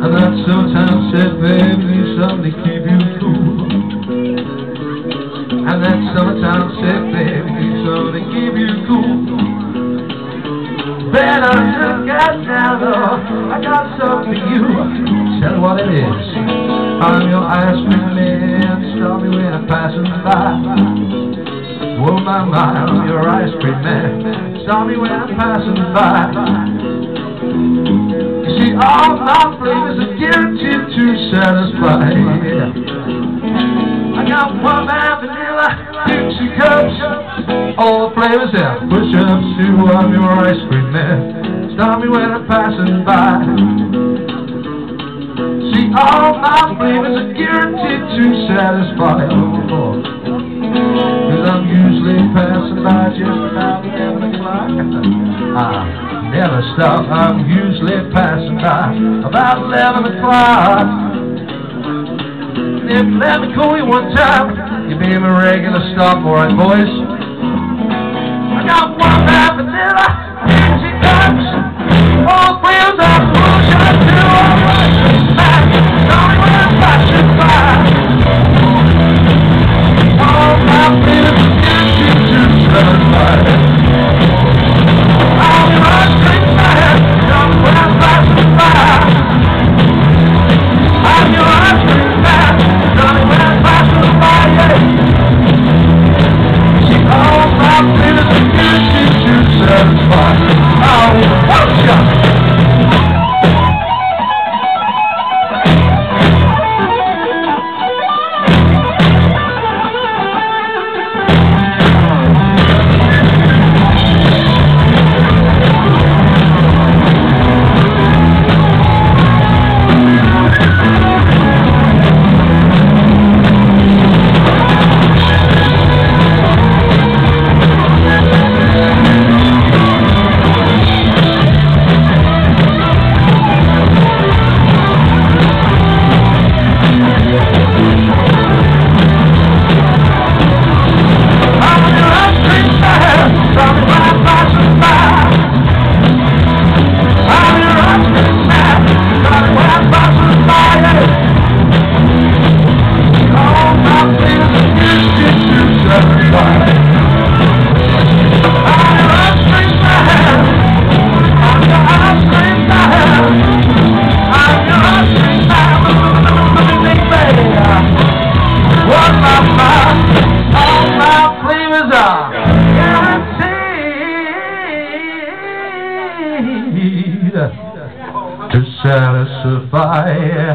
And that sometimes said, baby, something to keep you cool. And that summertime said, baby, something to keep you cool. Better look at now, though. I got something for you. Tell me what it is. I'm your ice cream man. Stop me when I'm passing by. Oh my my, I'm your ice cream man. Stop me when I'm passing by. You see, all my flavors are guaranteed to satisfy. I got one man vanilla, Dixie cups, all the flavors there. Push ups to I'm your ice cream man. Stop me when I'm passing by. See, all my flavors are guaranteed to satisfy. I'm usually passing by just about 11 o'clock. I never stop, I'm usually passing by about 11 o'clock. If you let me call you one time, you be my regular stop, alright boys? To satisfy.